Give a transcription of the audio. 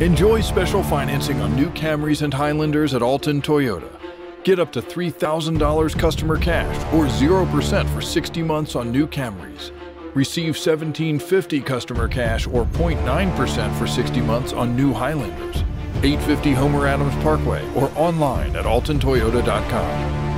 Enjoy special financing on new Camrys and Highlanders at Alton Toyota. Get up to $3,000 customer cash or 0% for 60 months on new Camrys. Receive 1750 customer cash or 0.9% for 60 months on new Highlanders. 850 Homer Adams Parkway or online at altontoyota.com.